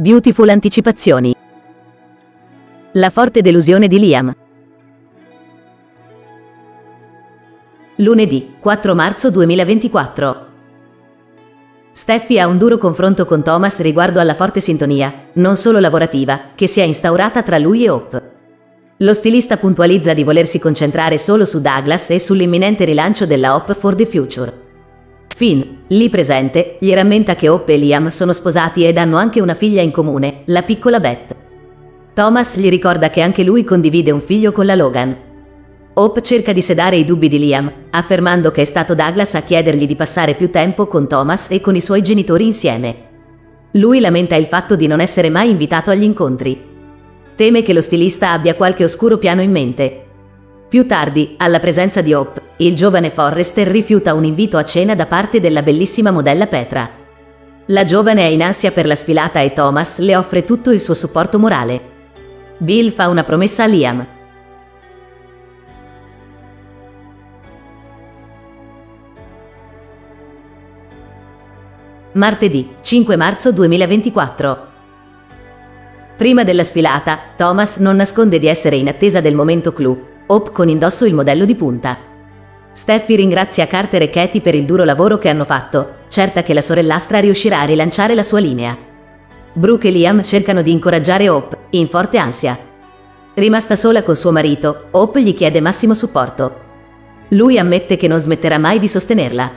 Beautiful anticipazioni. La forte delusione di Liam. Lunedì 4 marzo 2024. Steffi ha un duro confronto con Thomas riguardo alla forte sintonia, non solo lavorativa, che si è instaurata tra lui e Hope. Lo stilista puntualizza di volersi concentrare solo su Douglas e sull'imminente rilancio della Hope for the Future. Finn, lì presente, gli rammenta che Hope e Liam sono sposati ed hanno anche una figlia in comune, la piccola Beth. Thomas gli ricorda che anche lui condivide un figlio con la Logan. Hope cerca di sedare i dubbi di Liam, affermando che è stato Douglas a chiedergli di passare più tempo con Thomas e con i suoi genitori insieme. Lui lamenta il fatto di non essere mai invitato agli incontri. Teme che lo stilista abbia qualche oscuro piano in mente, più tardi, alla presenza di Hope, il giovane Forrester rifiuta un invito a cena da parte della bellissima modella Petra. La giovane è in ansia per la sfilata e Thomas le offre tutto il suo supporto morale. Bill fa una promessa a Liam. Martedì 5 marzo 2024. Prima della sfilata, Thomas non nasconde di essere in attesa del momento clou Hope con indosso il modello di punta. Steffi ringrazia Carter e Katie per il duro lavoro che hanno fatto, certa che la sorellastra riuscirà a rilanciare la sua linea. Brooke e Liam cercano di incoraggiare Hope, in forte ansia. Rimasta sola con suo marito, Hope gli chiede massimo supporto. Lui ammette che non smetterà mai di sostenerla.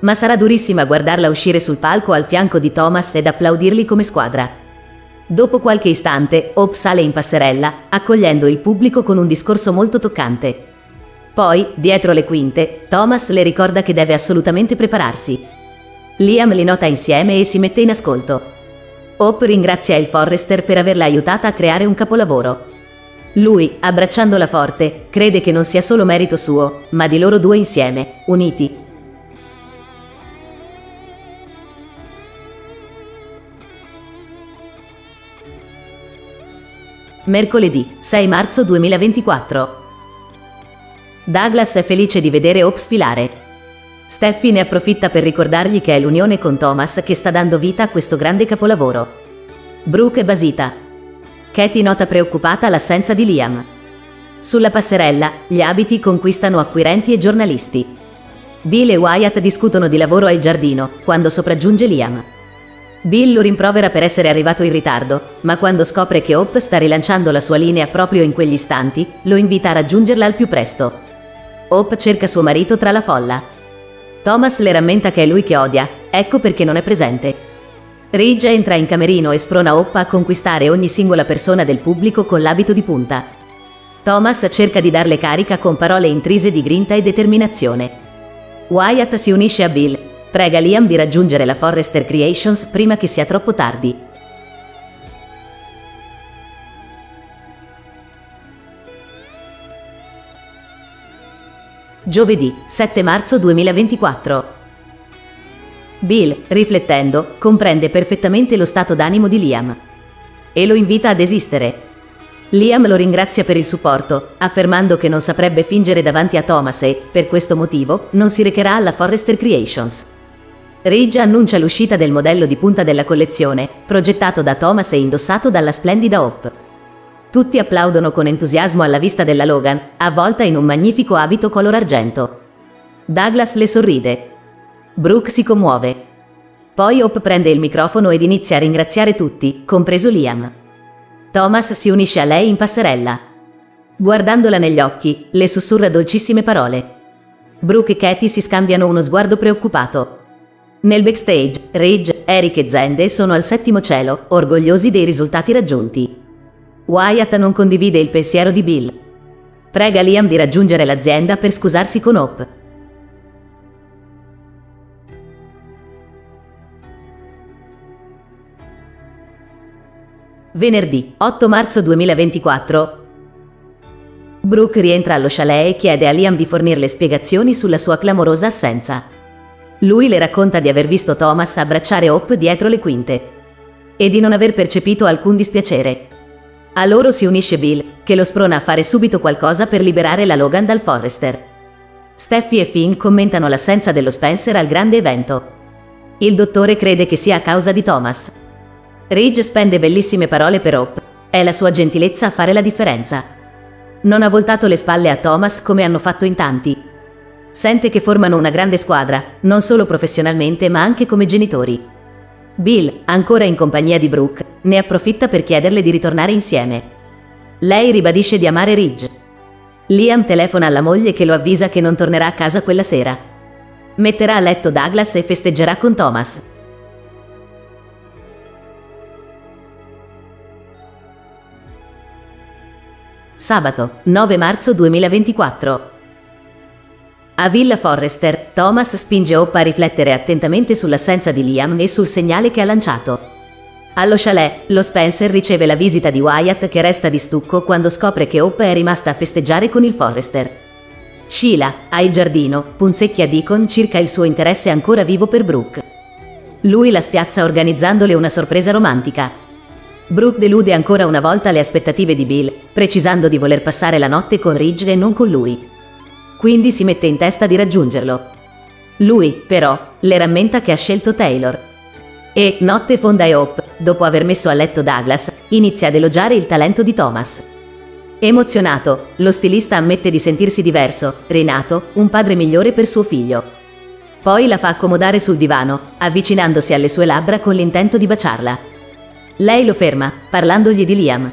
Ma sarà durissima guardarla uscire sul palco al fianco di Thomas ed applaudirli come squadra. Dopo qualche istante, Hope sale in passerella, accogliendo il pubblico con un discorso molto toccante. Poi, dietro le quinte, Thomas le ricorda che deve assolutamente prepararsi. Liam li nota insieme e si mette in ascolto. Hope ringrazia il Forrester per averla aiutata a creare un capolavoro. Lui, abbracciandola forte, crede che non sia solo merito suo, ma di loro due insieme, uniti, Mercoledì 6 marzo 2024. Douglas è felice di vedere Hope sfilare. Steffi ne approfitta per ricordargli che è l'unione con Thomas che sta dando vita a questo grande capolavoro. Brooke è basita. Katie nota preoccupata l'assenza di Liam. Sulla passerella, gli abiti conquistano acquirenti e giornalisti. Bill e Wyatt discutono di lavoro al giardino, quando sopraggiunge Liam. Bill lo rimprovera per essere arrivato in ritardo, ma quando scopre che Hope sta rilanciando la sua linea proprio in quegli istanti, lo invita a raggiungerla al più presto. Hope cerca suo marito tra la folla. Thomas le rammenta che è lui che odia, ecco perché non è presente. Ridge entra in camerino e sprona Hope a conquistare ogni singola persona del pubblico con l'abito di punta. Thomas cerca di darle carica con parole intrise di grinta e determinazione. Wyatt si unisce a Bill, Prega Liam di raggiungere la Forrester Creations prima che sia troppo tardi. Giovedì 7 marzo 2024. Bill, riflettendo, comprende perfettamente lo stato d'animo di Liam e lo invita ad esistere. Liam lo ringrazia per il supporto, affermando che non saprebbe fingere davanti a Thomas e, per questo motivo, non si recherà alla Forrester Creations. Ridge annuncia l'uscita del modello di punta della collezione, progettato da Thomas e indossato dalla splendida Hope. Tutti applaudono con entusiasmo alla vista della Logan, avvolta in un magnifico abito color argento. Douglas le sorride. Brooke si commuove. Poi Hope prende il microfono ed inizia a ringraziare tutti, compreso Liam. Thomas si unisce a lei in passerella. Guardandola negli occhi, le sussurra dolcissime parole. Brooke e Katie si scambiano uno sguardo preoccupato. Nel backstage, Ridge, Eric e Zende sono al settimo cielo, orgogliosi dei risultati raggiunti. Wyatt non condivide il pensiero di Bill. Prega Liam di raggiungere l'azienda per scusarsi con Hope. Venerdì 8 marzo 2024. Brooke rientra allo chalet e chiede a Liam di fornirle spiegazioni sulla sua clamorosa assenza. Lui le racconta di aver visto Thomas abbracciare Hope dietro le quinte e di non aver percepito alcun dispiacere. A loro si unisce Bill, che lo sprona a fare subito qualcosa per liberare la Logan dal Forrester. Steffi e Finn commentano l'assenza dello Spencer al grande evento. Il dottore crede che sia a causa di Thomas. Ridge spende bellissime parole per Hope. È la sua gentilezza a fare la differenza. Non ha voltato le spalle a Thomas come hanno fatto in tanti. Sente che formano una grande squadra, non solo professionalmente ma anche come genitori. Bill, ancora in compagnia di Brooke, ne approfitta per chiederle di ritornare insieme. Lei ribadisce di amare Ridge. Liam telefona alla moglie che lo avvisa che non tornerà a casa quella sera. Metterà a letto Douglas e festeggerà con Thomas. Sabato, 9 marzo 2024. A Villa Forrester, Thomas spinge Hope a riflettere attentamente sull'assenza di Liam e sul segnale che ha lanciato. Allo chalet, lo Spencer riceve la visita di Wyatt che resta di stucco quando scopre che Hope è rimasta a festeggiare con il Forrester. Sheila, ha il giardino, punzecchia Deacon circa il suo interesse ancora vivo per Brooke. Lui la spiazza organizzandole una sorpresa romantica. Brooke delude ancora una volta le aspettative di Bill, precisando di voler passare la notte con Ridge e non con lui. Quindi si mette in testa di raggiungerlo. Lui, però, le rammenta che ha scelto Taylor e, notte fonda e Hope, dopo aver messo a letto Douglas, inizia ad elogiare il talento di Thomas. Emozionato, lo stilista ammette di sentirsi diverso, rinato, un padre migliore per suo figlio. Poi la fa accomodare sul divano, avvicinandosi alle sue labbra con l'intento di baciarla. Lei lo ferma, parlandogli di Liam,